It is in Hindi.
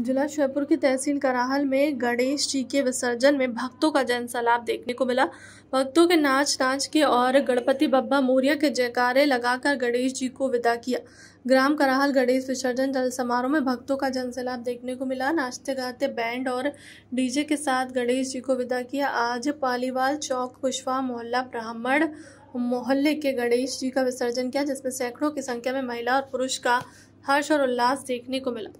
जिला शहपुर की तहसील कराहल में गणेश जी के विसर्जन में भक्तों का जन सैलाब देखने को मिला। भक्तों के नाच नाच के और गणपति बब्बा मौर्य के जयकारे लगाकर गणेश जी को विदा किया। ग्राम कराहल गणेश विसर्जन जल समारोह में भक्तों का जन सैलाब देखने को मिला। नाचते गाते बैंड और डीजे के साथ गणेश जी को विदा किया। आज पालीवाल चौक कुशवा मोहल्ला ब्राह्मण मोहल्ले के गणेश जी का विसर्जन किया, जिसमें सैकड़ों की संख्या में महिला और पुरुष का हर्ष और उल्लास देखने को मिला।